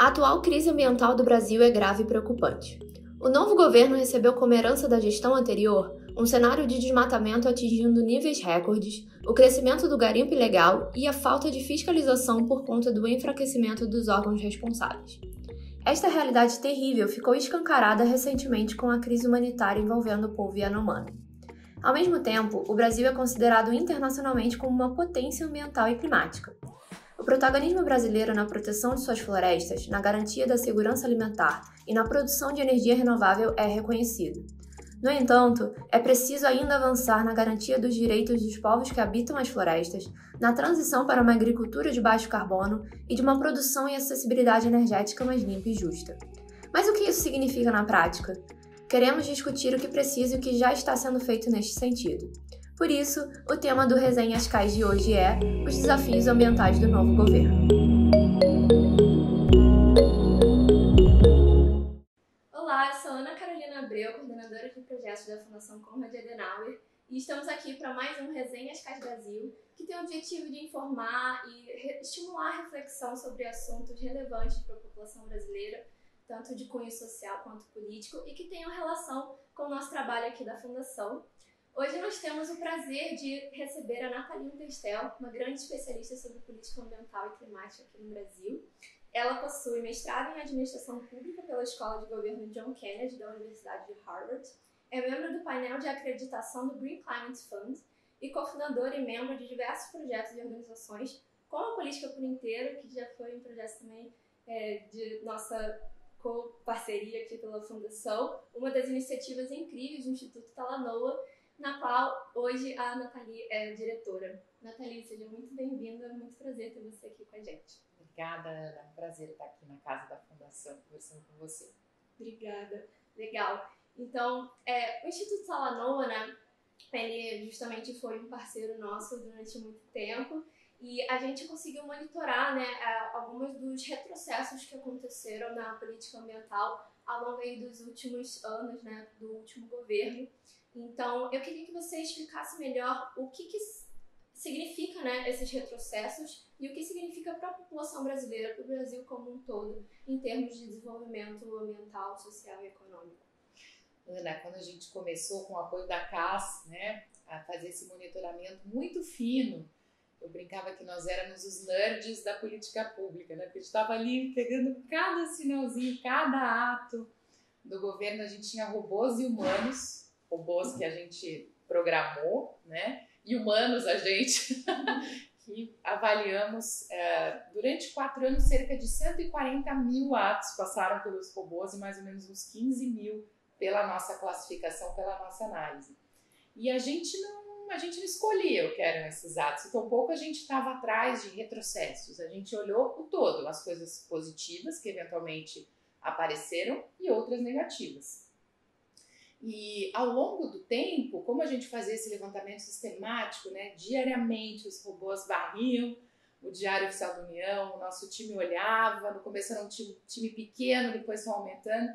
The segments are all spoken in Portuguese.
A atual crise ambiental do Brasil é grave e preocupante. O novo governo recebeu como herança da gestão anterior um cenário de desmatamento atingindo níveis recordes, o crescimento do garimpo ilegal e a falta de fiscalização por conta do enfraquecimento dos órgãos responsáveis. Esta realidade terrível ficou escancarada recentemente com a crise humanitária envolvendo o povo Yanomami. Ao mesmo tempo, o Brasil é considerado internacionalmente como uma potência ambiental e climática. O protagonismo brasileiro na proteção de suas florestas, na garantia da segurança alimentar e na produção de energia renovável é reconhecido. No entanto, é preciso ainda avançar na garantia dos direitos dos povos que habitam as florestas, na transição para uma agricultura de baixo carbono e de uma produção e acessibilidade energética mais limpa e justa. Mas o que isso significa na prática? Queremos discutir o que precisa e o que já está sendo feito neste sentido. Por isso, o tema do Resenhas Cais de hoje é os desafios ambientais do novo governo. Abreu, coordenadora de projetos da Fundação Conrad Adenauer, e estamos aqui para mais um Resenhas Cas Brasil, que tem o objetivo de informar e estimular a reflexão sobre assuntos relevantes para a população brasileira, tanto de cunho social quanto político, e que tenham relação com o nosso trabalho aqui da Fundação. Hoje nós temos o prazer de receber a Nathalie Testel, uma grande especialista sobre política ambiental e climática aqui no Brasil. Ela possui mestrado em administração pública pela Escola de Governo John Kennedy da Universidade de Harvard, é membro do painel de acreditação do Green Climate Fund e cofundador e membro de diversos projetos e organizações, como a Política por Inteiro, que já foi um projeto também é, de nossa co-parceria aqui pela Fundação, uma das iniciativas incríveis do Instituto Talanoa, na qual hoje a Nathalie é diretora. Nathalie, seja muito bem-vinda, muito prazer ter você aqui com a gente. Obrigada, Ana. É prazer estar aqui na casa da Fundação conversando com você. Obrigada. Legal. Então, é, o Instituto Salanoa, né, ele justamente foi um parceiro nosso durante muito tempo e a gente conseguiu monitorar né, alguns dos retrocessos que aconteceram na política ambiental ao longo dos últimos anos, né, do último governo. Então, eu queria que você explicasse melhor o que, que significa né, esses retrocessos e o que significa para a população brasileira, para o Brasil como um todo, em termos de desenvolvimento ambiental, social e econômico. Ana, quando a gente começou com o apoio da CAS, né, a fazer esse monitoramento muito fino, eu brincava que nós éramos os nerds da política pública, né? Porque a gente estava ali pegando cada sinalzinho, cada ato do governo. A gente tinha robôs e humanos, robôs que a gente programou, né? E humanos a gente que avaliamos é, durante quatro anos cerca de 140 mil atos passaram pelos robôs e mais ou menos uns 15 mil pela nossa classificação, pela nossa análise. E a gente não, a gente não escolhia o que eram esses atos, então pouco a gente estava atrás de retrocessos. A gente olhou o todo, as coisas positivas que eventualmente apareceram e outras negativas. E ao longo do tempo, como a gente fazia esse levantamento sistemático, né, diariamente os robôs varriam o Diário Oficial da União, o nosso time olhava, no começo era um time, time pequeno, depois foi aumentando,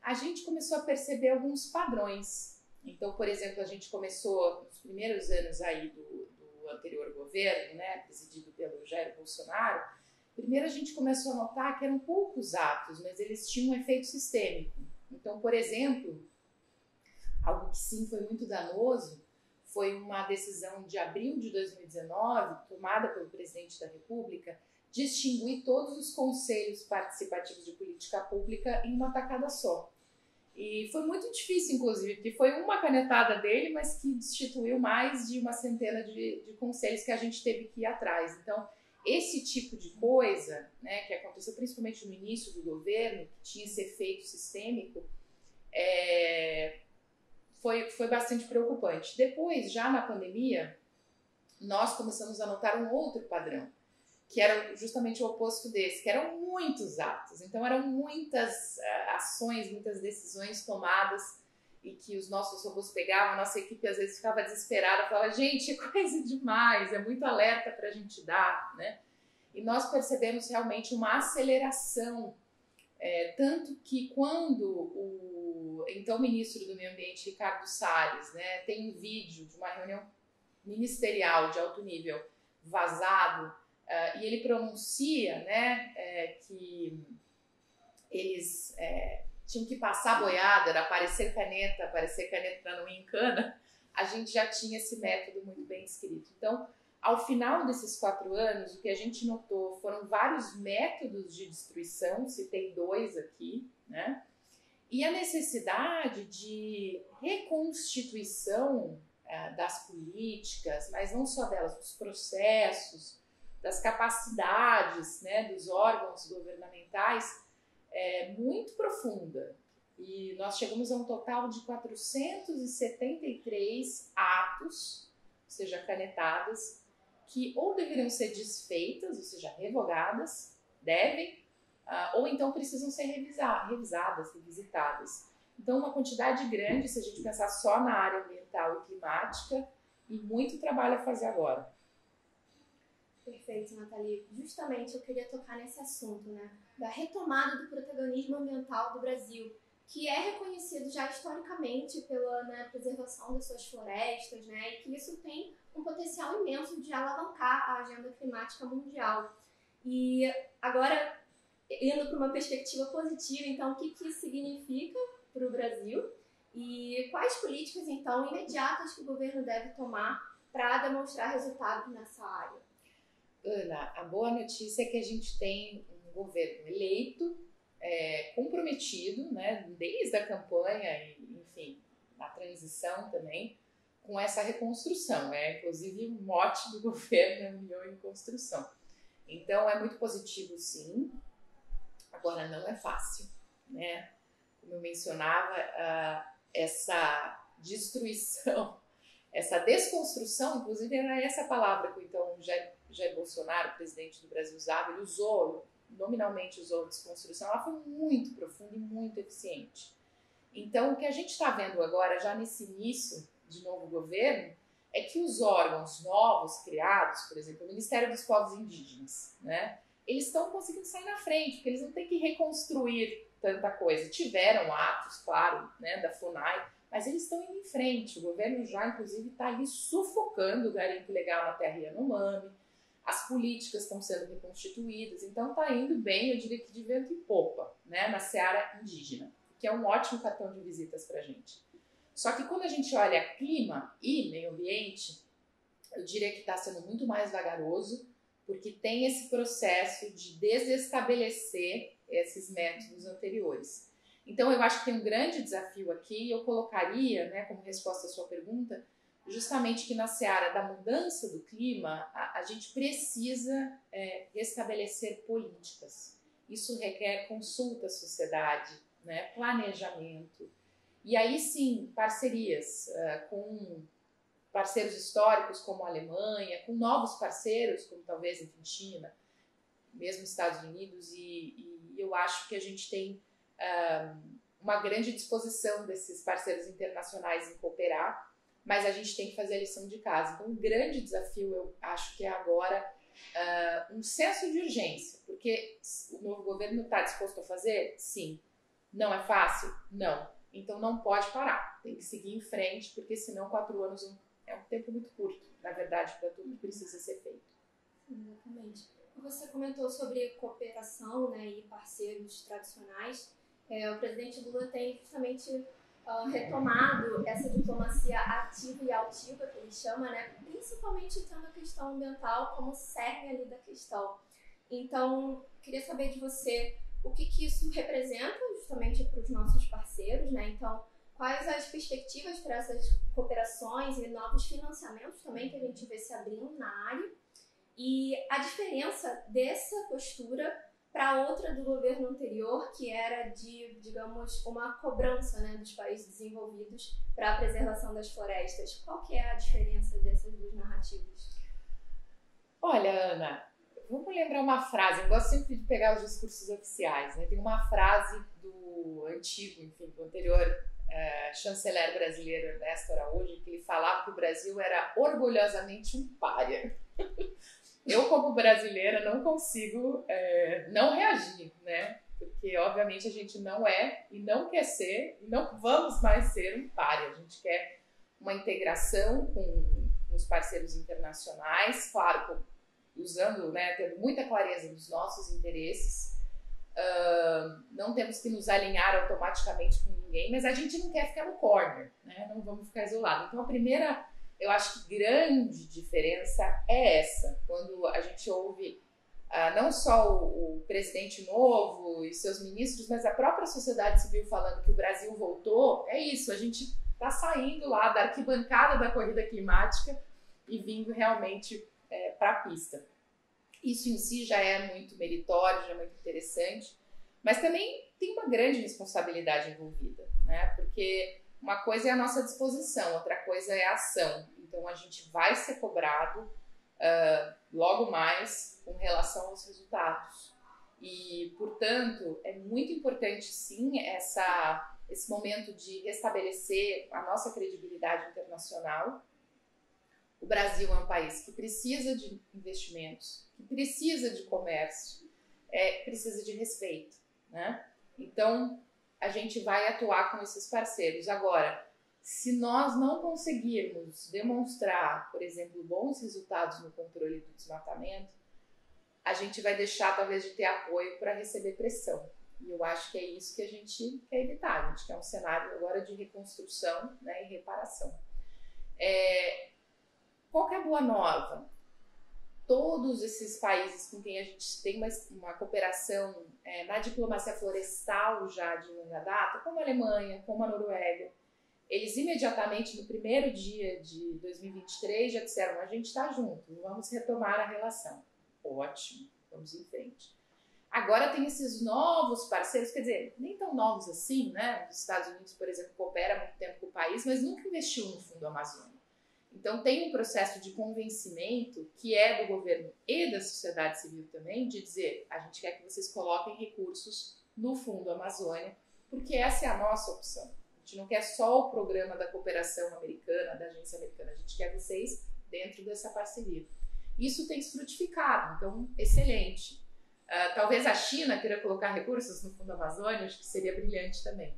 a gente começou a perceber alguns padrões. Então, por exemplo, a gente começou nos primeiros anos aí do, do anterior governo, né, presidido pelo Jair Bolsonaro, primeiro a gente começou a notar que eram poucos atos, mas eles tinham um efeito sistêmico. Então, por exemplo, algo que sim foi muito danoso, foi uma decisão de abril de 2019, tomada pelo presidente da República, de extinguir todos os conselhos participativos de política pública em uma tacada só. E foi muito difícil, inclusive, porque foi uma canetada dele, mas que destituiu mais de uma centena de, de conselhos que a gente teve que ir atrás. Então, esse tipo de coisa, né, que aconteceu principalmente no início do governo, que tinha esse efeito sistêmico, é, foi, foi bastante preocupante. Depois, já na pandemia, nós começamos a notar um outro padrão, que era justamente o oposto desse, que eram muitos atos. Então, eram muitas uh, ações, muitas decisões tomadas e que os nossos robôs pegavam, a nossa equipe às vezes ficava desesperada, falava, gente, é coisa demais, é muito alerta para a gente dar, né? E nós percebemos realmente uma aceleração, é, tanto que quando o então ministro do Meio Ambiente, Ricardo Salles, né, tem um vídeo de uma reunião ministerial de alto nível vazado uh, e ele pronuncia né, é, que eles é, tinham que passar boiada, era aparecer caneta, aparecer caneta para não ir em cana, a gente já tinha esse método muito bem escrito. Então, ao final desses quatro anos, o que a gente notou foram vários métodos de destruição, citei dois aqui, né? E a necessidade de reconstituição é, das políticas, mas não só delas, dos processos, das capacidades né, dos órgãos governamentais, é muito profunda. E nós chegamos a um total de 473 atos, ou seja, canetadas, que ou deveriam ser desfeitas, ou seja, revogadas, devem, uh, ou então precisam ser revisar, revisadas, revisitadas. Então, uma quantidade grande, se a gente pensar só na área ambiental e climática, e muito trabalho a fazer agora. Perfeito, Nathalie. Justamente eu queria tocar nesse assunto, né? Da retomada do protagonismo ambiental do Brasil, que é reconhecido já historicamente pela né, preservação das suas florestas, né? E que isso tem um potencial imenso de alavancar a agenda climática mundial. E agora, indo para uma perspectiva positiva, então, o que, que isso significa para o Brasil? E quais políticas, então, imediatas que o governo deve tomar para demonstrar resultados nessa área? Ana, a boa notícia é que a gente tem um governo eleito, é, comprometido, né, desde a campanha e, enfim, na transição também, com essa reconstrução. É inclusive o mote do governo é União em Construção. Então é muito positivo, sim. Agora não é fácil, né? Como eu mencionava, uh, essa destruição, essa desconstrução, inclusive era essa palavra que então Jair, Jair Bolsonaro, presidente do Brasil, usava. Ele usou, nominalmente usou desconstrução. Ela foi muito profunda e muito eficiente. Então o que a gente está vendo agora, já nesse início de novo governo é que os órgãos novos criados, por exemplo, o Ministério dos Povos Indígenas, né, eles estão conseguindo sair na frente, porque eles não têm que reconstruir tanta coisa. Tiveram atos, claro, né, da FUNAI, mas eles estão indo em frente. O governo já, inclusive, está ali sufocando o garimpo legal na terra Yanomami, as políticas estão sendo reconstituídas, então está indo bem, eu diria que de vento em popa, né, na seara indígena, que é um ótimo cartão de visitas para a gente. Só que quando a gente olha clima e meio ambiente, eu diria que está sendo muito mais vagaroso, porque tem esse processo de desestabelecer esses métodos anteriores. Então, eu acho que tem um grande desafio aqui, eu colocaria, né, como resposta à sua pergunta, justamente que na seara da mudança do clima, a, a gente precisa é, restabelecer políticas. Isso requer consulta à sociedade, né, planejamento, e aí sim, parcerias uh, com parceiros históricos como a Alemanha, com novos parceiros, como talvez enfim, China, mesmo Estados Unidos, e, e eu acho que a gente tem uh, uma grande disposição desses parceiros internacionais em cooperar, mas a gente tem que fazer a lição de casa. Então, um grande desafio, eu acho que é agora uh, um senso de urgência, porque o novo governo está disposto a fazer? Sim. Não é fácil? Não então não pode parar, tem que seguir em frente, porque senão quatro anos é um tempo muito curto, na verdade, para tudo que precisa ser feito. Exatamente. Você comentou sobre cooperação né, e parceiros tradicionais. É, o presidente Lula tem justamente uh, retomado essa diplomacia ativa e altiva, que ele chama, né, principalmente tendo a questão ambiental como cerne ali da questão. Então, queria saber de você o que, que isso representa justamente para os nossos parceiros, né? Então, quais as perspectivas para essas cooperações e novos financiamentos também que a gente vê se abrindo na área e a diferença dessa postura para outra do governo anterior, que era de, digamos, uma cobrança né, dos países desenvolvidos para a preservação das florestas. Qual que é a diferença dessas duas narrativas? Olha, Ana, Vamos lembrar uma frase, eu gosto sempre de pegar os discursos oficiais, né? Tem uma frase do antigo, enfim, do anterior é, chanceler brasileiro Ernesto Araújo, que ele falava que o Brasil era orgulhosamente um párea. eu, como brasileira, não consigo é, não reagir, né? Porque, obviamente, a gente não é e não quer ser, e não vamos mais ser um párea. A gente quer uma integração com, com os parceiros internacionais, claro, usando, né, tendo muita clareza dos nossos interesses, uh, não temos que nos alinhar automaticamente com ninguém, mas a gente não quer ficar no corner, né? Não vamos ficar isolados. Então a primeira, eu acho que grande diferença é essa, quando a gente ouve ah, não só o, o, presidente novo e seus ministros, mas a própria sociedade civil falando que o Brasil voltou, é isso, a gente está saindo lá da arquibancada da corrida climática e vindo realmente é, para a pista. Isso em si já é muito meritório, já é muito interessante, mas também tem uma grande responsabilidade envolvida, né? Porque uma coisa é a nossa disposição, outra coisa é a ação. Então a gente vai ser cobrado uh, logo mais com relação aos resultados. E, portanto, é muito importante sim essa, esse momento de restabelecer a nossa credibilidade internacional. O Brasil é um país que precisa de investimentos, que precisa de comércio, é, precisa de respeito. Né? Então, a gente vai atuar com esses parceiros. Agora, se nós não conseguirmos demonstrar, por exemplo, bons resultados no controle do desmatamento, a gente vai deixar talvez de ter apoio para receber pressão. E eu acho que é isso que a gente quer evitar. A gente quer um cenário agora de reconstrução né, e reparação. É, qual que é a boa nova? Todos esses países com quem a gente tem uma, uma cooperação é, na diplomacia florestal já de longa data, como a Alemanha, como a Noruega, eles imediatamente no primeiro dia de 2023 já disseram: a gente está junto, vamos retomar a relação. Ótimo, vamos em frente. Agora tem esses novos parceiros, quer dizer, nem tão novos assim, né? Os Estados Unidos, por exemplo, coopera há muito tempo com o país, mas nunca investiu no Fundo Amazônia. Então tem um processo de convencimento que é do governo e da sociedade civil também, de dizer, a gente quer que vocês coloquem recursos no Fundo Amazônia, porque essa é a nossa opção gente não quer só o programa da cooperação americana, da agência americana, a gente quer vocês dentro dessa parceria. Isso tem se frutificado, então, excelente. Uh, talvez a China queira colocar recursos no Fundo Amazônia, acho que seria brilhante também.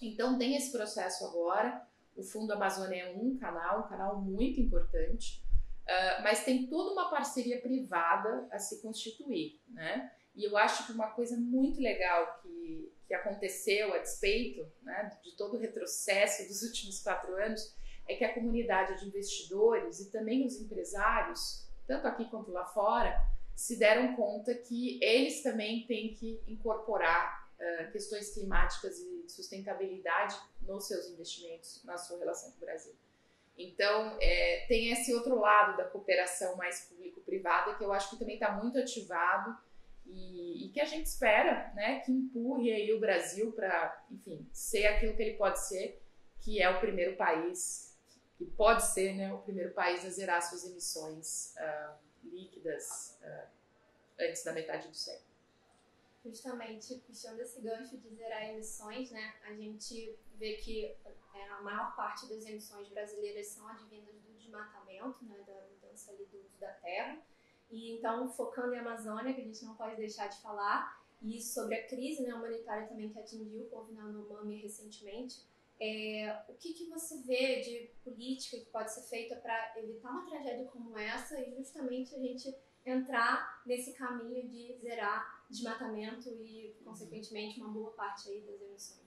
Então, tem esse processo agora. O Fundo Amazônia é um canal, um canal muito importante, uh, mas tem toda uma parceria privada a se constituir, né? E eu acho que uma coisa muito legal que, que aconteceu a despeito né, de todo o retrocesso dos últimos quatro anos é que a comunidade de investidores e também os empresários, tanto aqui quanto lá fora, se deram conta que eles também têm que incorporar uh, questões climáticas e sustentabilidade nos seus investimentos, na sua relação com o Brasil. Então, é, tem esse outro lado da cooperação mais público-privada que eu acho que também está muito ativado e, e, que a gente espera né, que empurre aí o Brasil para, enfim, ser aquilo que ele pode ser, que é o primeiro país, que pode ser né, o primeiro país a zerar suas emissões uh, líquidas uh, antes da metade do século. Justamente, puxando esse gancho de zerar emissões, né, a gente vê que é, a maior parte das emissões brasileiras são advindas do desmatamento, né, da mudança ali do uso da terra, e então, focando em Amazônia, que a gente não pode deixar de falar, e sobre a crise né, humanitária também que atingiu o povo Yanomami recentemente, é, o que, que você vê de política que pode ser feita para evitar uma tragédia como essa e justamente a gente entrar nesse caminho de zerar desmatamento e, consequentemente, uma boa parte aí das emissões?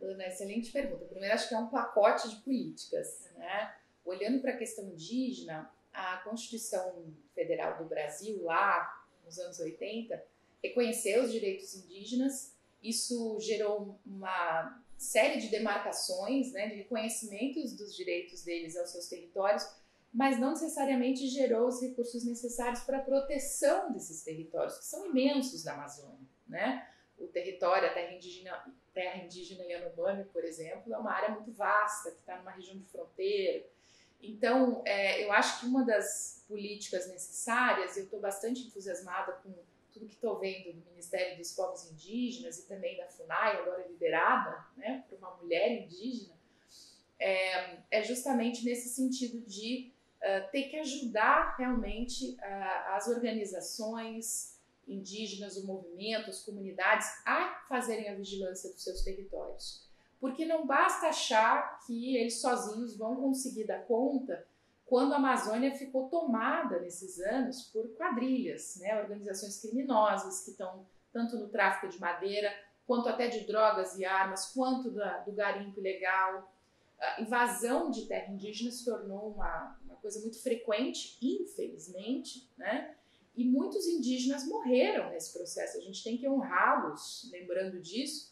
Ana, excelente pergunta. Primeiro, acho que é um pacote de políticas. Né? Olhando para a questão indígena, a Constituição Federal do Brasil, lá nos anos 80, reconheceu os direitos indígenas. Isso gerou uma série de demarcações, né, de reconhecimentos dos direitos deles aos seus territórios, mas não necessariamente gerou os recursos necessários para a proteção desses territórios, que são imensos na Amazônia. Né? O território, a terra indígena, terra indígena Yanomami, por exemplo, é uma área muito vasta, que está numa região de fronteira, então, é, eu acho que uma das políticas necessárias, eu estou bastante entusiasmada com tudo que estou vendo do Ministério dos Povos Indígenas e também da FUNAI, agora liderada né, por uma mulher indígena, é, é justamente nesse sentido de uh, ter que ajudar realmente uh, as organizações indígenas, o movimento, as comunidades a fazerem a vigilância dos seus territórios porque não basta achar que eles sozinhos vão conseguir dar conta quando a Amazônia ficou tomada nesses anos por quadrilhas, né, organizações criminosas que estão tanto no tráfico de madeira, quanto até de drogas e armas, quanto da, do garimpo ilegal. A invasão de terra indígena se tornou uma coisa muito frequente, infelizmente, né? E muitos indígenas morreram nesse processo. A gente tem que honrá-los, lembrando disso,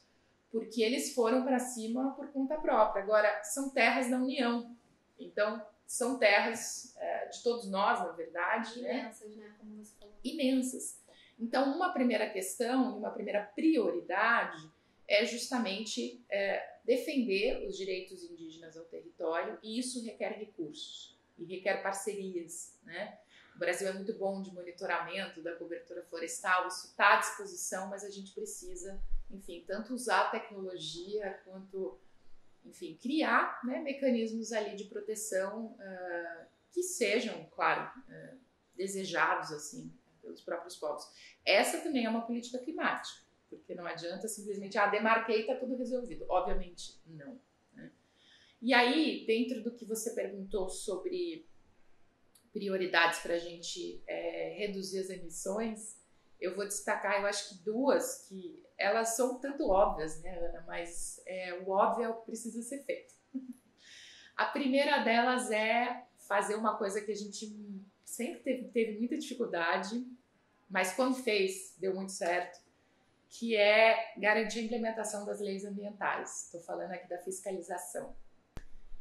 porque eles foram para cima por conta própria. Agora, são terras da União. Então, são terras é, de todos nós, na verdade. Né? Imensas, né? né? Como você falou. Imensas. Então, uma primeira questão, uma primeira prioridade é justamente é, defender os direitos indígenas ao território e isso requer recursos e requer parcerias, né? O Brasil é muito bom de monitoramento da cobertura florestal, isso está à disposição, mas a gente precisa, enfim, tanto usar a tecnologia quanto, enfim, criar né, mecanismos ali de proteção uh, que sejam, claro, uh, desejados assim pelos próprios povos. Essa também é uma política climática, porque não adianta simplesmente, ah, demarquei, está tudo resolvido. Obviamente, não. E aí, dentro do que você perguntou sobre prioridades para a gente é, reduzir as emissões, eu vou destacar, eu acho que duas que elas são tanto óbvias, né, Ana? Mas é, o óbvio é o que precisa ser feito. A primeira delas é fazer uma coisa que a gente sempre teve, teve muita dificuldade, mas quando fez, deu muito certo, que é garantir a implementação das leis ambientais. Estou falando aqui da fiscalização.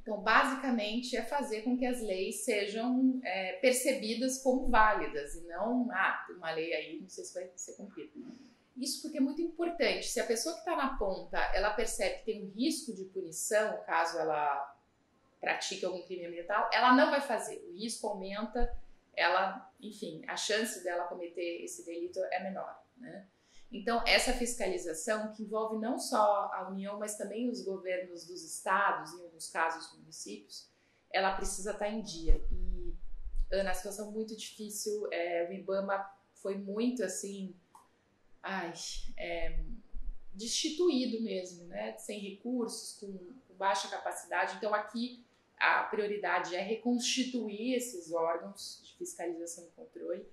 Então, basicamente, é fazer com que as leis sejam é, percebidas como válidas e não, ah, tem uma lei aí, não sei se vai ser cumprida. Isso porque é muito importante. Se a pessoa que está na ponta, ela percebe que tem um risco de punição, caso ela pratique algum crime ambiental, ela não vai fazer. O risco aumenta, ela, enfim, a chance dela cometer esse delito é menor, né? Então, essa fiscalização, que envolve não só a União, mas também os governos dos estados, em alguns casos municípios, ela precisa estar em dia. E, Ana, a situação muito difícil, é, o IBAMA foi muito assim, ai, é, destituído mesmo, né? sem recursos, com, com baixa capacidade. Então, aqui a prioridade é reconstituir esses órgãos de fiscalização e controle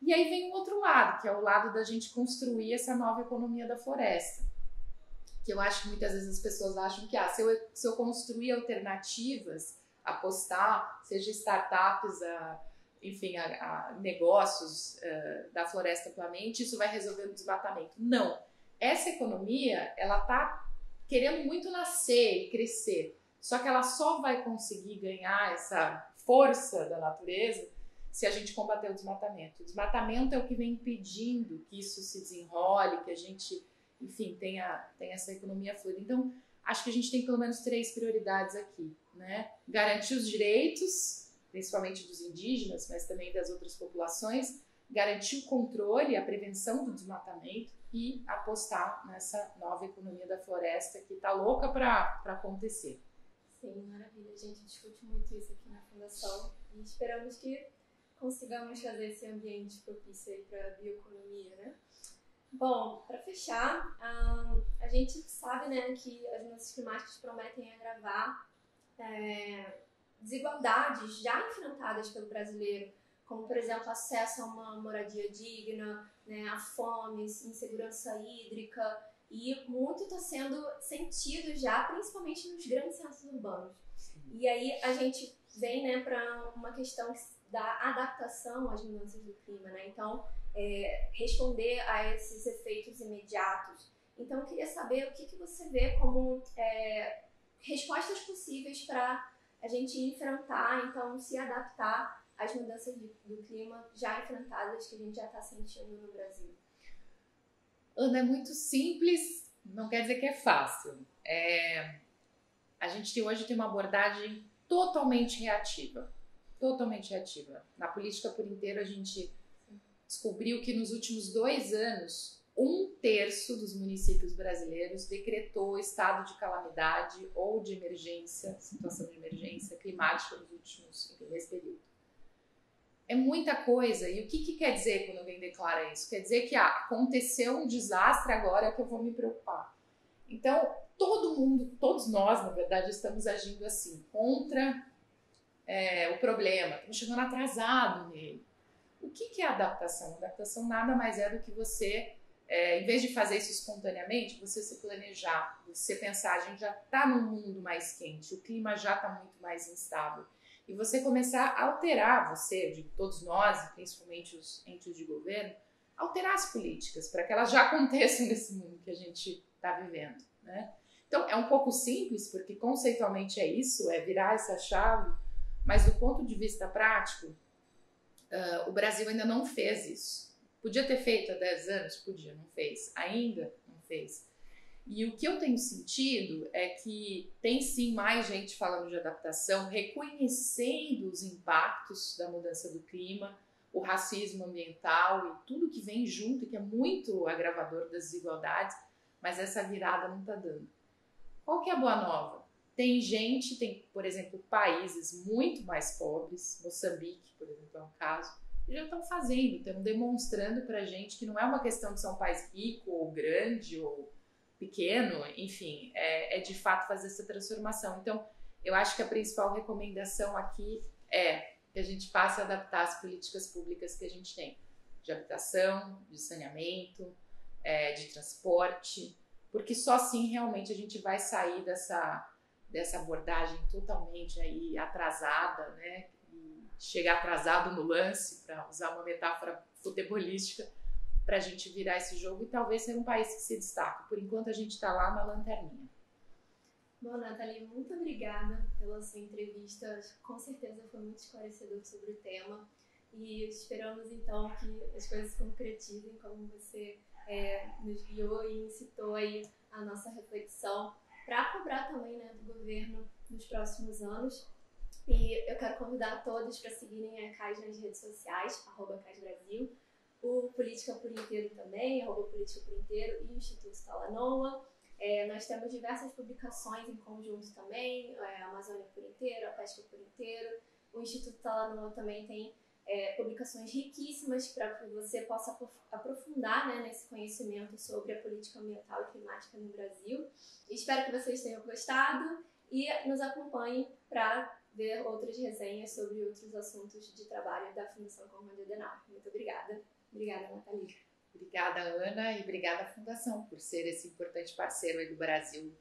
e aí vem o outro lado, que é o lado da gente construir essa nova economia da floresta. Que eu acho que muitas vezes as pessoas acham que ah, se, eu, se eu construir alternativas, apostar, seja startups, a, enfim, a, a negócios uh, da floresta amplamente, isso vai resolver o desmatamento. Não. Essa economia, ela está querendo muito nascer e crescer. Só que ela só vai conseguir ganhar essa força da natureza se a gente combater o desmatamento. O desmatamento é o que vem impedindo que isso se desenrole, que a gente, enfim, tenha, tenha essa economia fluida. Então, acho que a gente tem pelo menos três prioridades aqui, né? Garantir os direitos, principalmente dos indígenas, mas também das outras populações, garantir o controle, a prevenção do desmatamento e apostar nessa nova economia da floresta que está louca para acontecer. Sim, maravilha. A gente discute muito isso aqui na Fundação e esperamos que consigamos fazer esse ambiente propício para a bioeconomia, né? Bom, para fechar, a gente sabe né, que as mudanças climáticas prometem agravar é, desigualdades já enfrentadas pelo brasileiro, como, por exemplo, acesso a uma moradia digna, né, a fome, insegurança hídrica, e muito está sendo sentido já, principalmente nos grandes centros urbanos. E aí a gente vem né, para uma questão que da adaptação às mudanças do clima, né? Então, é, responder a esses efeitos imediatos. Então, eu queria saber o que, que você vê como é, respostas possíveis para a gente enfrentar, então, se adaptar às mudanças do, do clima já enfrentadas que a gente já está sentindo no Brasil. Ana, é muito simples, não quer dizer que é fácil. É, a gente hoje tem uma abordagem totalmente reativa totalmente reativa. Na política por inteiro, a gente descobriu que nos últimos dois anos, um terço dos municípios brasileiros decretou estado de calamidade ou de emergência, situação de emergência climática nos últimos, nesse período. É muita coisa. E o que, que quer dizer quando alguém declara isso? Quer dizer que ah, aconteceu um desastre agora que eu vou me preocupar. Então, todo mundo, todos nós, na verdade, estamos agindo assim, contra é, o problema, estamos chegando atrasado nele. O que, que é adaptação? Adaptação nada mais é do que você é, em vez de fazer isso espontaneamente, você se planejar, você pensar, a gente já está num mundo mais quente, o clima já está muito mais instável. E você começar a alterar, você, de todos nós, principalmente os entes de governo, alterar as políticas para que elas já aconteçam nesse mundo que a gente está vivendo. Né? Então, é um pouco simples, porque conceitualmente é isso, é virar essa chave, mas do ponto de vista prático, uh, o Brasil ainda não fez isso. Podia ter feito há 10 anos? Podia, não fez. Ainda não fez. E o que eu tenho sentido é que tem sim mais gente falando de adaptação, reconhecendo os impactos da mudança do clima, o racismo ambiental e tudo que vem junto, que é muito agravador das desigualdades, mas essa virada não está dando. Qual que é a boa nova? Tem gente, tem, por exemplo, países muito mais pobres, Moçambique, por exemplo, é um caso, já estão fazendo, estão demonstrando para a gente que não é uma questão de ser um país rico ou grande ou pequeno, enfim, é, é de fato fazer essa transformação. Então, eu acho que a principal recomendação aqui é que a gente passe a adaptar as políticas públicas que a gente tem, de habitação, de saneamento, é, de transporte, porque só assim realmente a gente vai sair dessa, dessa abordagem totalmente aí atrasada, né, chegar atrasado no lance, para usar uma metáfora futebolística, para a gente virar esse jogo e talvez ser um país que se destaque. Por enquanto a gente está lá na lanterninha. Bom, Nathalie, muito obrigada pela sua entrevista. Com certeza foi muito esclarecedor sobre o tema. E esperamos então que as coisas se concretizem como você é, nos guiou e incitou aí a nossa reflexão para cobrar também né, do governo nos próximos anos e eu quero convidar todos para seguirem a CAIS nas redes sociais, arroba CAIS Brasil, o Política por Inteiro também, arroba Política por Inteiro, e o Instituto Talanoa. É, nós temos diversas publicações em conjunto também, é, a Amazônia por Inteiro, a Pesca por Inteiro. O Instituto Talanoa também tem é, publicações riquíssimas para que você possa aprofundar né, nesse conhecimento sobre a política ambiental e climática no Brasil. Espero que vocês tenham gostado e nos acompanhem para ver outras resenhas sobre outros assuntos de trabalho da Fundação Conrad Adenauer. Muito obrigada. Obrigada, Nathalie. Obrigada, Ana, e obrigada à Fundação por ser esse importante parceiro do Brasil